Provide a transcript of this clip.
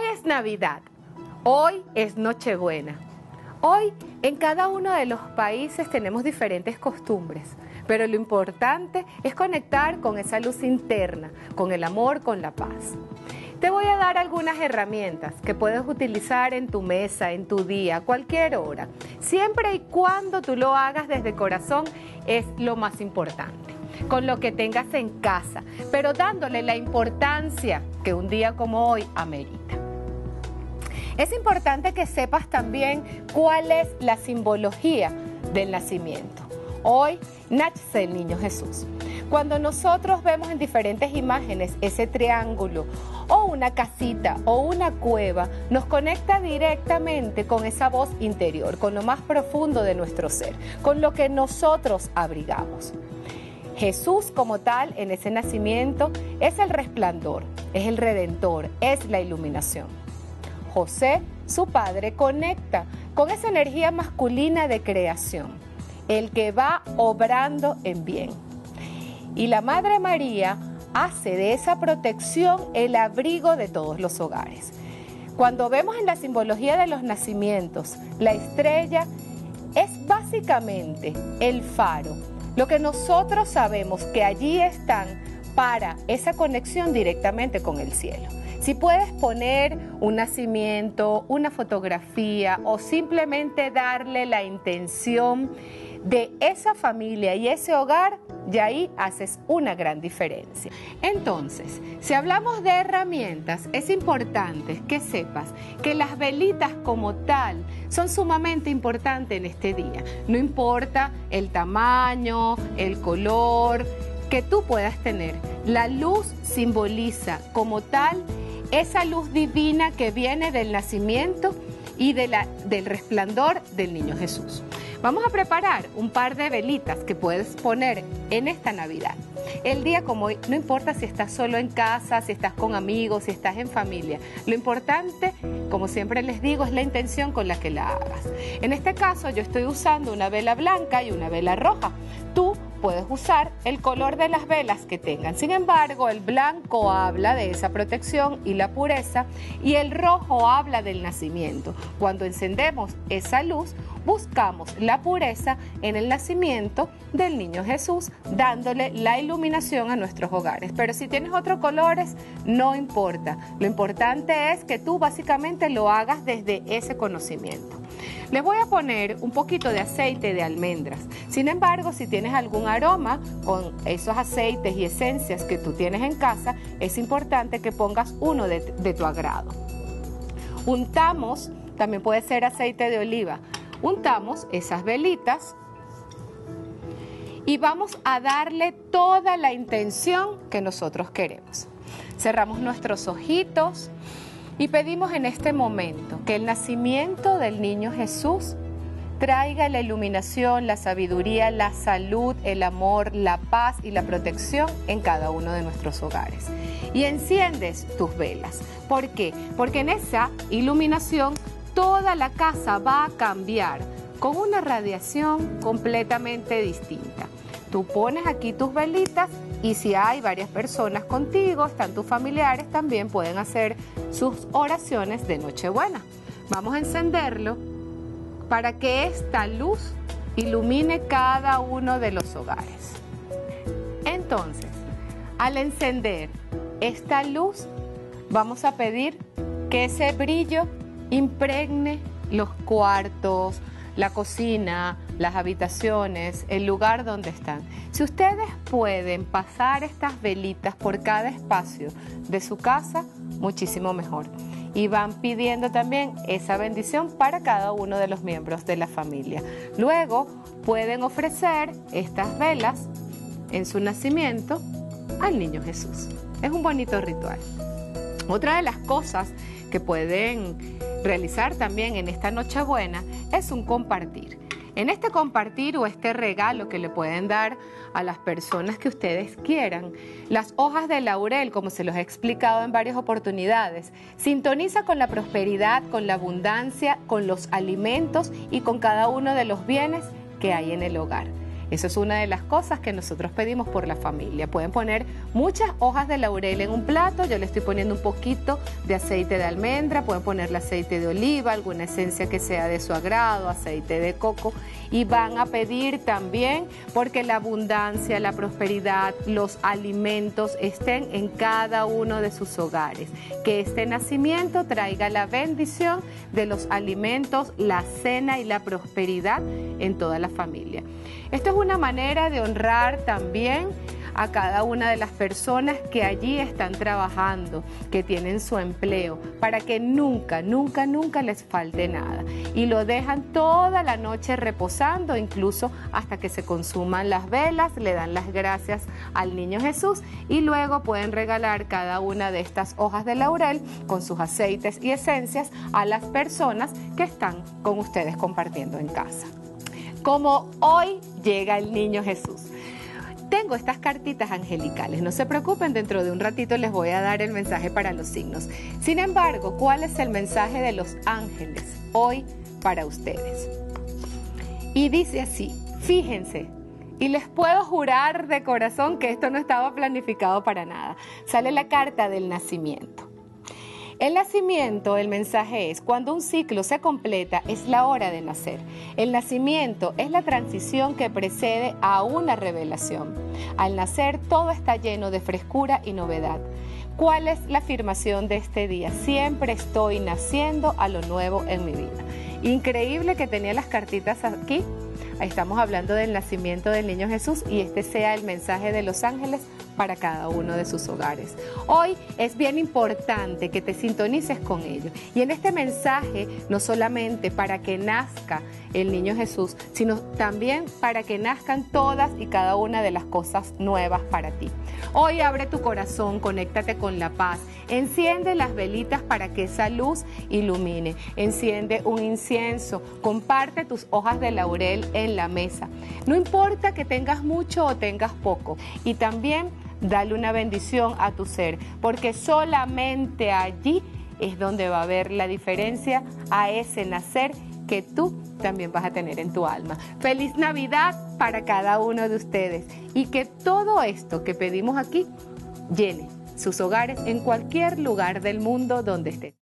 Hoy es Navidad, hoy es Nochebuena. Hoy en cada uno de los países tenemos diferentes costumbres, pero lo importante es conectar con esa luz interna, con el amor, con la paz. Te voy a dar algunas herramientas que puedes utilizar en tu mesa, en tu día, cualquier hora. Siempre y cuando tú lo hagas desde corazón es lo más importante con lo que tengas en casa, pero dándole la importancia que un día como hoy amerita. Es importante que sepas también cuál es la simbología del nacimiento. Hoy nace el niño Jesús. Cuando nosotros vemos en diferentes imágenes ese triángulo o una casita o una cueva, nos conecta directamente con esa voz interior, con lo más profundo de nuestro ser, con lo que nosotros abrigamos. Jesús como tal en ese nacimiento es el resplandor, es el redentor, es la iluminación. José, su padre, conecta con esa energía masculina de creación, el que va obrando en bien. Y la Madre María hace de esa protección el abrigo de todos los hogares. Cuando vemos en la simbología de los nacimientos, la estrella es básicamente el faro lo que nosotros sabemos que allí están para esa conexión directamente con el cielo. Si puedes poner un nacimiento, una fotografía o simplemente darle la intención de esa familia y ese hogar, ya ahí haces una gran diferencia. Entonces, si hablamos de herramientas, es importante que sepas que las velitas como tal son sumamente importantes en este día. No importa el tamaño, el color que tú puedas tener. La luz simboliza como tal esa luz divina que viene del nacimiento y de la, del resplandor del niño Jesús. Vamos a preparar un par de velitas que puedes poner en esta Navidad. El día como hoy, no importa si estás solo en casa, si estás con amigos, si estás en familia. Lo importante, como siempre les digo, es la intención con la que la hagas. En este caso yo estoy usando una vela blanca y una vela roja. Tú puedes usar el color de las velas que tengan. Sin embargo, el blanco habla de esa protección y la pureza y el rojo habla del nacimiento. Cuando encendemos esa luz, buscamos la pureza en el nacimiento del niño Jesús, dándole la iluminación a nuestros hogares. Pero si tienes otros colores, no importa. Lo importante es que tú básicamente lo hagas desde ese conocimiento. Les voy a poner un poquito de aceite de almendras. Sin embargo, si tienes algún aroma con esos aceites y esencias que tú tienes en casa, es importante que pongas uno de, de tu agrado. Untamos, también puede ser aceite de oliva. Untamos esas velitas y vamos a darle toda la intención que nosotros queremos. Cerramos nuestros ojitos y pedimos en este momento que el nacimiento del niño Jesús traiga la iluminación, la sabiduría, la salud, el amor, la paz y la protección en cada uno de nuestros hogares. Y enciendes tus velas. ¿Por qué? Porque en esa iluminación toda la casa va a cambiar con una radiación completamente distinta. Tú pones aquí tus velitas y si hay varias personas contigo, están tus familiares, también pueden hacer sus oraciones de Nochebuena. Vamos a encenderlo para que esta luz ilumine cada uno de los hogares. Entonces, al encender esta luz, vamos a pedir que ese brillo impregne los cuartos, la cocina, las habitaciones, el lugar donde están. Si ustedes pueden pasar estas velitas por cada espacio de su casa, muchísimo mejor. Y van pidiendo también esa bendición para cada uno de los miembros de la familia. Luego pueden ofrecer estas velas en su nacimiento al niño Jesús. Es un bonito ritual. Otra de las cosas que pueden realizar también en esta Nochebuena es un compartir. En este compartir o este regalo que le pueden dar a las personas que ustedes quieran, las hojas de laurel, como se los he explicado en varias oportunidades, sintoniza con la prosperidad, con la abundancia, con los alimentos y con cada uno de los bienes que hay en el hogar. Eso es una de las cosas que nosotros pedimos por la familia. Pueden poner muchas hojas de laurel en un plato, yo le estoy poniendo un poquito de aceite de almendra, pueden ponerle aceite de oliva, alguna esencia que sea de su agrado, aceite de coco y van a pedir también porque la abundancia, la prosperidad, los alimentos estén en cada uno de sus hogares. Que este nacimiento traiga la bendición de los alimentos, la cena y la prosperidad en toda la familia. Esto es una manera de honrar también a cada una de las personas que allí están trabajando, que tienen su empleo, para que nunca, nunca, nunca les falte nada. Y lo dejan toda la noche reposando, incluso hasta que se consuman las velas, le dan las gracias al niño Jesús y luego pueden regalar cada una de estas hojas de laurel con sus aceites y esencias a las personas que están con ustedes compartiendo en casa. Como hoy llega el niño Jesús. Tengo estas cartitas angelicales, no se preocupen, dentro de un ratito les voy a dar el mensaje para los signos. Sin embargo, ¿cuál es el mensaje de los ángeles hoy para ustedes? Y dice así, fíjense, y les puedo jurar de corazón que esto no estaba planificado para nada. Sale la carta del nacimiento. El nacimiento, el mensaje es, cuando un ciclo se completa, es la hora de nacer. El nacimiento es la transición que precede a una revelación. Al nacer todo está lleno de frescura y novedad. ¿Cuál es la afirmación de este día? Siempre estoy naciendo a lo nuevo en mi vida. Increíble que tenía las cartitas aquí. Estamos hablando del nacimiento del niño Jesús y este sea el mensaje de los ángeles para cada uno de sus hogares. Hoy es bien importante que te sintonices con ellos. Y en este mensaje, no solamente para que nazca el niño Jesús, sino también para que nazcan todas y cada una de las cosas nuevas para ti. Hoy abre tu corazón, conéctate con la paz, enciende las velitas para que esa luz ilumine, enciende un incienso, comparte tus hojas de laurel en la mesa. No importa que tengas mucho o tengas poco. Y también dale una bendición a tu ser, porque solamente allí es donde va a haber la diferencia a ese nacer que tú también vas a tener en tu alma. Feliz Navidad para cada uno de ustedes y que todo esto que pedimos aquí llene sus hogares en cualquier lugar del mundo donde estén.